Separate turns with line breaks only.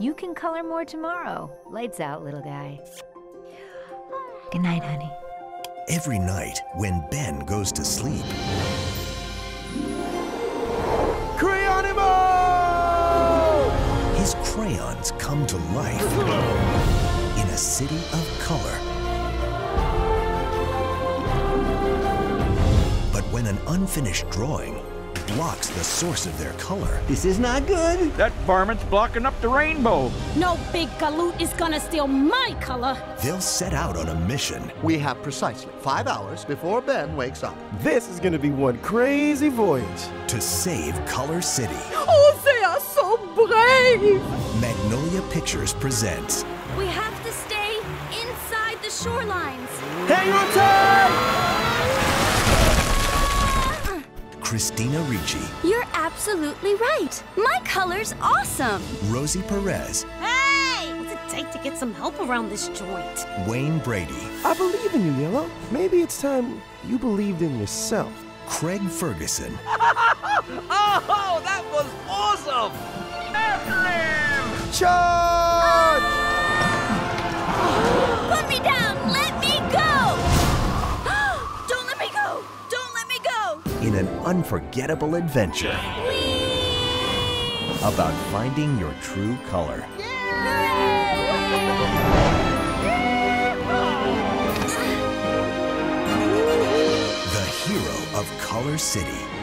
You can color more tomorrow. Lights out, little guy. Good night, honey.
Every night when Ben goes to sleep,
Crayonimo!
his crayons come to life in a city of color. But when an unfinished drawing blocks the source of their color,
This is not good.
That varmint's blocking up the rainbow.
No big galoot is gonna steal my color.
they'll set out on a mission
We have precisely five hours before Ben wakes up.
This is gonna be one crazy voyage.
to save Color City.
Oh, they are so brave!
Magnolia Pictures presents
We have to stay inside the shorelines.
Hang on tight!
Christina Ricci,
You're absolutely right. My color's awesome.
Rosie Perez,
Hey! What's it take to get some help around this joint?
Wayne Brady,
I believe in you, Yellow. Maybe it's time you believed in yourself.
Craig Ferguson,
Oh, that was awesome!
Charge!
An unforgettable adventure about finding your true color. The hero of Color City.